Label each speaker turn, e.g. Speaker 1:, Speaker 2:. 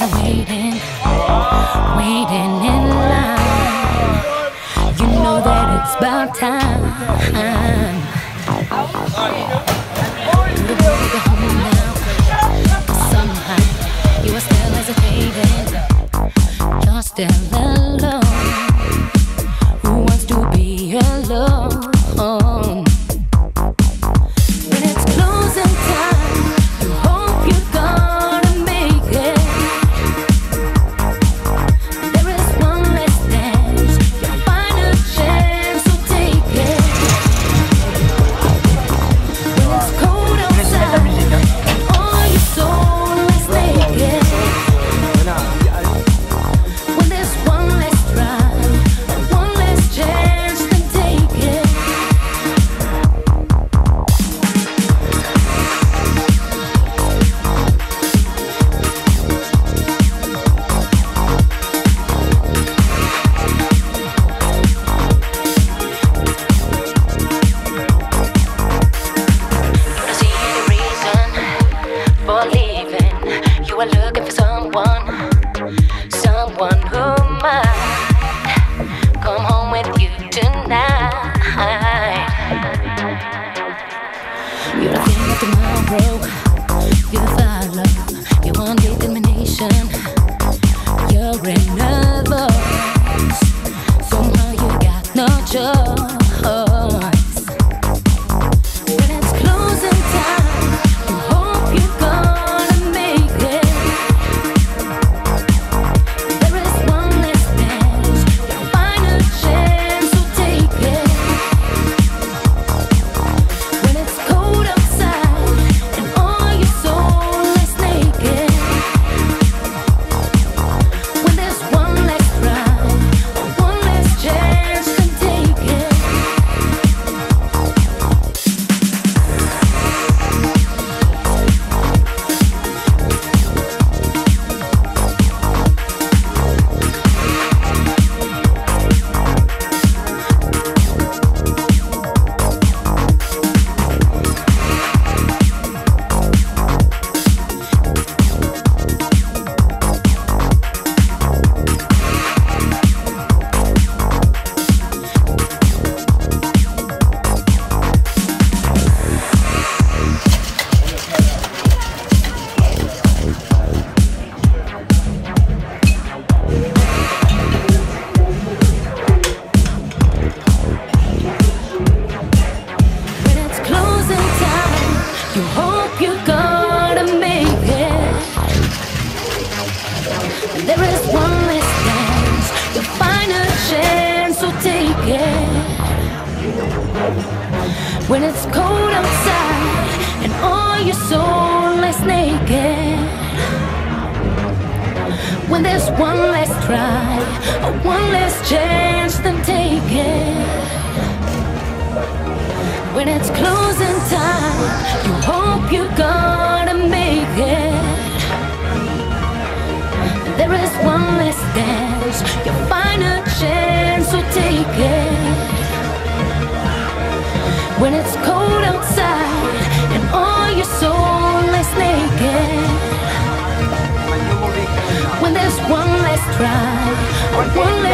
Speaker 1: waiting, waiting in line. You know that it's about time. so take it. When it's cold outside and all your soul is naked. When there's one less try or one less chance, then take it. When it's closing time, you hope you when it's cold outside and all your soul is naked. When there's one last try, one less.